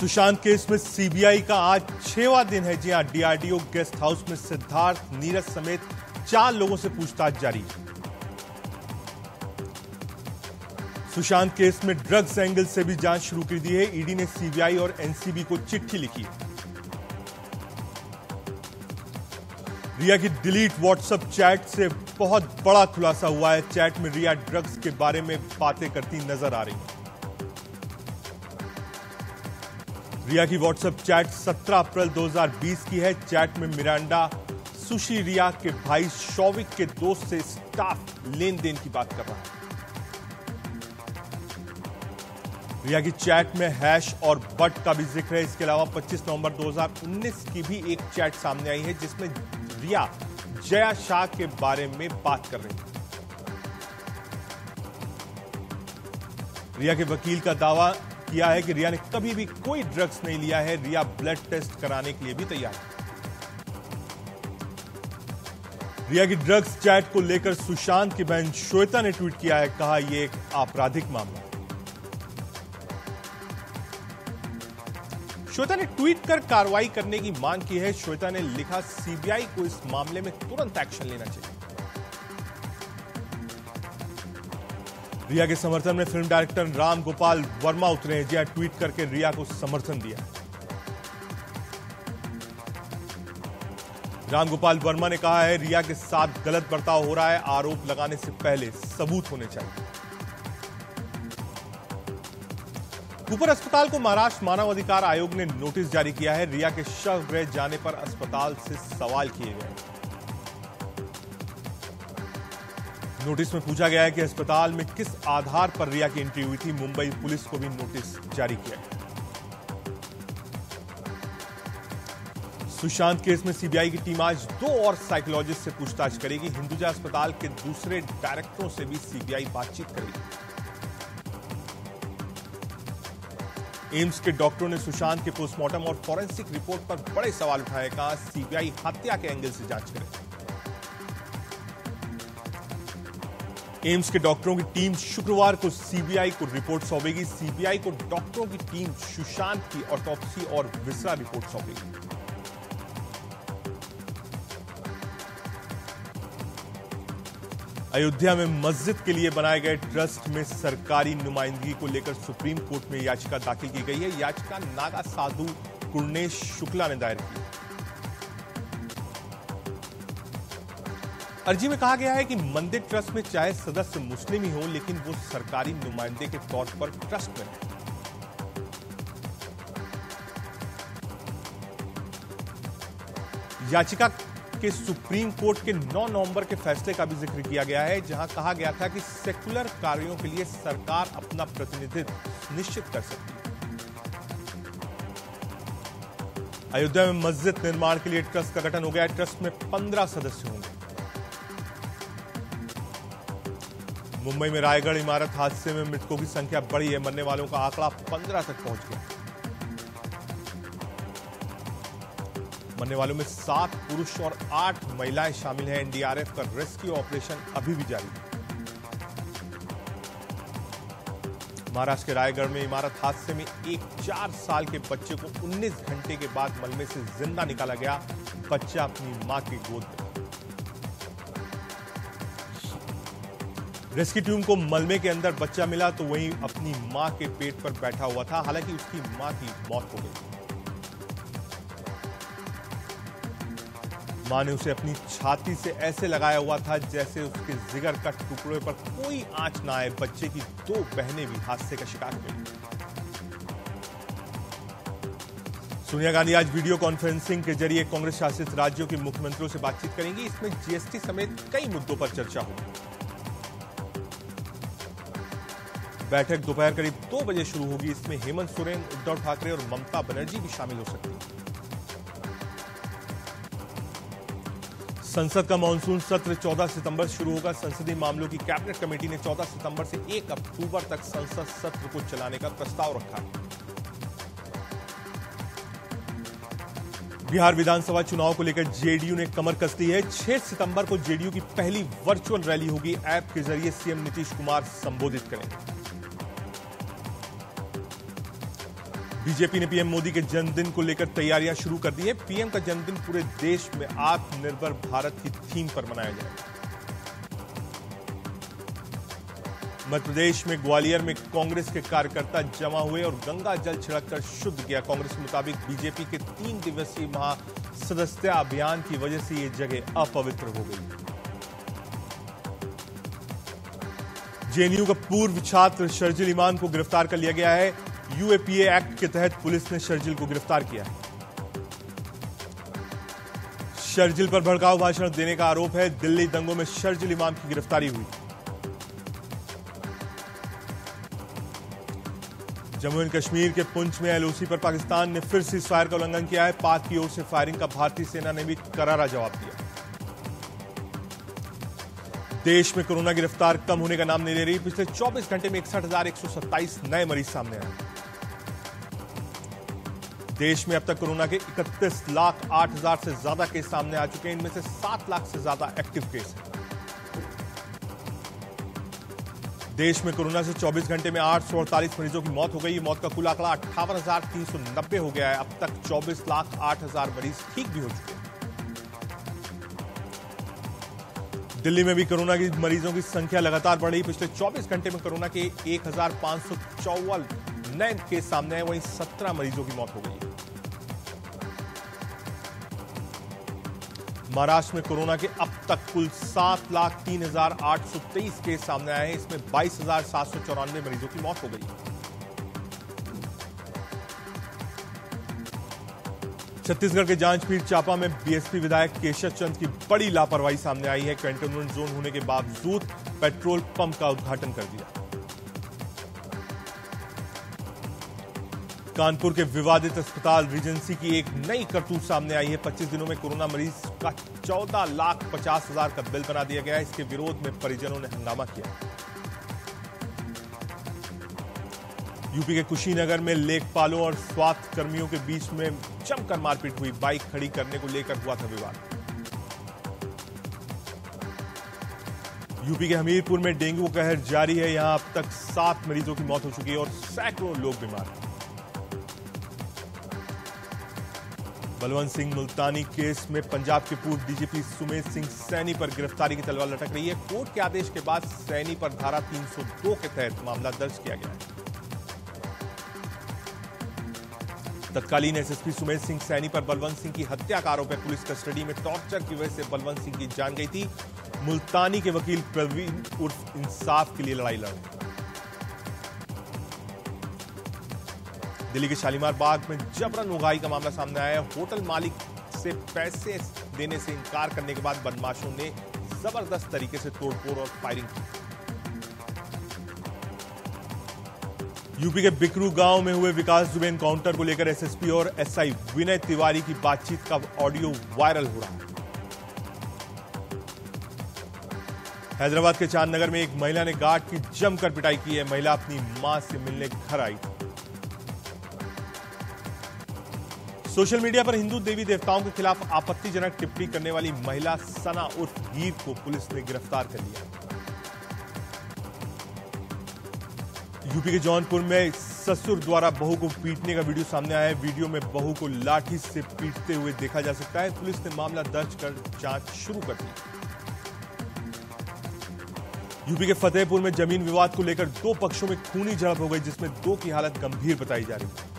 Sushant case में CBI का आज छहवा दिन है। जी हाँ, डीआरडीओ गेस्ट हाउस में सिद्धार्थ नीरज समेत चार लोगों से पूछताछ जारी। सुशांत केस में ड्रग्स एंगल से भी जाँच शुरू कर दी है। ईडी ने सीबीआई और एनसीबी को चिट्ठी लिखी। रिया की डिलीट व्हाट्सएप चैट से बहुत बड़ा खुलासा हुआ है। चैट में रिया ड्रग्स के बारे में बातें करती नज़र आ रही है। रिया की व्हाट्सएप चैट 17 अप्रैल 2020 की है। चैट में मिरांडा, सुशी रिया के भाई शौविक के दोस्त से स्टाफ लेन देन की बात कर रहा है। रिया की चैट में हैश और बट का भी ज़िक्र है। इसके अलावा 25 नवंबर 2019 की भी एक चैट सामने आई है, जिसमें रिया, जया शाह के बारे में बात कर रही है। रिया के वकील का दावा किया है कि रिया ने कभी भी कोई ड्रग्स नहीं लिया है। रिया ब्लड टेस्ट कराने के लिए भी तैयार है। रिया की ड्रग्स चैट को लेकर सुशांत की बहन श्वेता ने ट्वीट किया है। कहा यह एक आपराधिक मामला श्वेता ने ट्वीट कर कार्रवाई करने की मांग की है। श्वेता ने लिखा, सीबीआई को इस मामले में तुरंत एक्शन लेना चाहिए। रिया के समर्थन में फ़िल्म डायरेक्टर राम गोपाल वर्मा उतरे। हैं जिया ट्वीट करके रिया को समर्थन दिया। राम गोपाल वर्मा ने कहा है, रिया के साथ गलत बर्ताव हो रहा है, आरोप लगाने से पहले सबूत होने चाहिए। कूपर अस्पताल को महाराष्ट्र मानव अधिकार आयोग ने नोटिस जारी किया है। रिया के शव गृह जाने पर अस्पताल से सवाल किए गए नोटिस में पूछा गया है कि अस्पताल में किस आधार पर रिया की एंट्री हुई थी। मुंबई पुलिस को भी नोटिस जारी किया सुशांत केस में सीबीआई की टीम आज दो और साइकोलॉजिस्ट से पूछताछ करेगी। हिंदुजा अस्पताल के दूसरे डायरेक्टरों से भी सीबीआई बातचीत करेगी। एम्स के डॉक्टरों ने सुशांत के पोस्टमार्टम और फॉरेंसिक रिपोर्ट पर बड़े सवाल उठाए। कहा, सीबीआई हत्या के एंगल से जाँच करे। एम्स के डॉक्टरों की टीम शुक्रवार को सीबीआई को रिपोर्ट सौंपेगी। सीबीआई को डॉक्टरों की टीम सुशांत की ऑटोप्सी और विसरा रिपोर्ट सौंपेगी। अयोध्या में मस्जिद के लिए बनाए गए ट्रस्ट में सरकारी नुमाइंदगी को लेकर सुप्रीम कोर्ट में याचिका दाखिल की गई है। याचिका नागा साधु कुर्णेश शुक्ला ने दायर की। अर्जी में कहा गया है कि मंदिर ट्रस्ट में चाहे सदस्य मुस्लिम ही हो लेकिन वो सरकारी नुमाइंदे के तौर पर ट्रस्ट में याचिका के सुप्रीम कोर्ट के 9 नवंबर के फैसले का भी ज़िक्र किया गया है, जहाँ कहा गया था कि सेकुलर कार्यों के लिए सरकार अपना प्रतिनिधित्व निश्चित कर सकती है। अयोध्या में मस्जिद निर्माण के लिए ट्रस्ट का गठन हो गया है। ट्रस्ट में 15 सदस्य होंगे। मुंबई में रायगढ़ इमारत हादसे में मृतकों की संख्या बढ़ी है। मरने वालों का आंकड़ा 15 तक पहुँच गया। मरने वालों में सात पुरुष और आठ महिलाएँ शामिल हैं। एनडीआरएफ का रेस्क्यू ऑपरेशन अभी भी जारी है। महाराष्ट्र के रायगढ़ में इमारत हादसे में एक चार साल के बच्चे को 19 घंटे के बाद मलबे से ज़िंदा निकाला गया। बच्चा अपनी माँ की गोद में। रेस्क्यू टीम को मलबे के अंदर बच्चा मिला तो वहीं अपनी माँ के पेट पर बैठा हुआ था। हालाँकि उसकी माँ की मौत हो गई। माँ ने उसे अपनी छाती से ऐसे लगाया हुआ था जैसे उसके जिगर का टुकड़े पर कोई आँच ना आए। बच्चे की दो बहनें भी हादसे का शिकार हो गई। सोनिया गांधी आज वीडियो कॉन्फ्रेंसिंग के ज़रिए कांग्रेस शासित राज्यों के मुख्यमंत्रियों से बातचीत करेंगी। इसमें जीएसटी समेत कई मुद्दों पर चर्चा होगी। बैठक दोपहर करीब दो बजे शुरू होगी। इसमें हेमंत सोरेन, उद्धव ठाकरे और ममता बनर्जी भी शामिल हो सकती हैं। संसद का मानसून सत्र 14 सितंबर शुरू होगा। संसदीय मामलों की कैबिनेट कमेटी ने 14 सितंबर से 1 अक्टूबर तक संसद सत्र को चलाने का प्रस्ताव रखा। है बिहार विधानसभा चुनाव को लेकर जेडीयू ने कमर कस दी है। 6 सितंबर को जेडीयू की पहली वर्चुअल रैली होगी। ऐप के ज़रिए सीएम नीतीश कुमार संबोधित करेंगे। बीजेपी ने पीएम मोदी के जन्मदिन को लेकर तैयारियाँ शुरू कर दी है। पीएम का जन्मदिन पूरे देश में आत्मनिर्भर भारत की थीम पर मनाया जाएगा। मध्य प्रदेश में ग्वालियर में कांग्रेस के कार्यकर्ता जमा हुए और गंगा जल छिड़ककर शुद्ध किया। कांग्रेस के मुताबिक बीजेपी के तीन दिवसीय महा सदस्यता अभियान की वजह से ये जगह अपवित्र हो गई। जेएनयू का पूर्व छात्र शर्जिल ईमान को गिरफ़्तार कर लिया गया है। यूएपीए एक्ट के तहत पुलिस ने शर्जिल को गिरफ़्तार किया। है शर्जिल पर भड़काऊ भाषण देने का आरोप है। दिल्ली दंगों में शर्जिल इमाम की गिरफ्तारी हुई। जम्मू एंड कश्मीर के पुंछ में एलओसी पर पाकिस्तान ने फिर से फायर का उल्लंघन किया है। पाक की ओर से फायरिंग का भारतीय सेना ने भी करारा जवाब दिया। देश में कोरोना की रफ्तार कम होने का नाम नहीं ले रही। पिछले 24 घंटे में इकसठ नए मरीज़ सामने आए। देश में अब तक कोरोना के 31 लाख आठ हज़ार से ज़्यादा केस सामने आ चुके हैं। इनमें से 7 लाख से ज़्यादा एक्टिव केस देश में कोरोना से 24 घंटे में आठ सौ अड़तालीस मरीजों की मौत हो गई। मौत का कुल आंकड़ा अट्ठावन हो गया है। अब तक 24 लाख आठ हज़ार मरीज़ ठीक भी हो चुके हैं। दिल्ली में भी कोरोना की मरीजों की संख्या लगातार बढ़ी। पिछले 24 घंटे में कोरोना के एक नए केस सामने आए, वहीं 17 मरीजों की मौत हो गई महाराष्ट्र में कोरोना के अब तक कुल सात लाख तीन हज़ार आठ सौ तेईस केस सामने आए इसमें बाईस हज़ार सात सौ चौरानवे मरीजों की मौत हो गई। छत्तीसगढ़ के जांजपीर चापा में बीएसपी विधायक केशव चंद की बड़ी लापरवाही सामने आई है। कंटेनमेंट जोन होने के बावजूद पेट्रोल पंप का उद्घाटन कर दिया। कानपुर के विवादित अस्पताल रिजेंसी की एक नई करतूत सामने आई है। 25 दिनों में कोरोना मरीज़ का 14 लाख पचास हज़ार का बिल बना दिया गया इसके विरोध में परिजनों ने हंगामा किया। यूपी के कुशीनगर में लेखपालों और स्वास्थ्य कर्मियों के बीच में जमकर मारपीट हुई। बाइक खड़ी करने को लेकर हुआ था विवाद। यूपी के हमीरपुर में डेंगू कहर जारी है। यहाँ अब तक सात मरीजों की मौत हो चुकी है और सैकड़ों लोग बीमार हैं। बलवंत सिंह मुल्तानी केस में पंजाब के पूर्व डीजीपी सुमेश सिंह सैनी पर गिरफ्तारी की तलवार लटक रही है। कोर्ट के आदेश के बाद सैनी पर धारा 302 के तहत मामला दर्ज किया गया है। तत्कालीन एसएसपी सुमेश सिंह सैनी पर बलवंत सिंह की हत्या का आरोप है। पुलिस कस्टडी में टॉर्चर की वजह से बलवंत सिंह की जान गई थी। मुल्तानी के वकील प्रवीण उर्फ़ इंसाफ के लिए लड़ाई लड़। दिल्ली के शालीमार बाग में जबरन उगाई का मामला सामने आया होटल मालिक से पैसे देने से इनकार करने के बाद बदमाशों ने ज़बरदस्त तरीके से तोड़फोड़ और फायरिंग की। यूपी के बिकरू गाँव में हुए विकास दुबे एनकाउंटर को लेकर एसएसपी और एसआई विनय तिवारी की बातचीत का ऑडियो वायरल हो रहा है। हैदराबाद के चांदनगर में एक महिला ने गार्ड की जमकर पिटाई की है। महिला अपनी माँ से मिलने घर आई। सोशल मीडिया पर हिंदू देवी देवताओं के खिलाफ आपत्तिजनक टिप्पणी करने वाली महिला सना उर्फ़ गीत को पुलिस ने गिरफ़्तार कर लिया। यूपी के जौनपुर में ससुर द्वारा बहू को पीटने का वीडियो सामने आया है। वीडियो में बहू को लाठी से पीटते हुए देखा जा सकता है। पुलिस ने मामला दर्ज कर जाँच शुरू कर दी। यूपी के फतेहपुर में ज़मीन विवाद को लेकर दो पक्षों में खूनी झड़प हो गई, जिसमें दो की हालत गंभीर बताई जा रही है।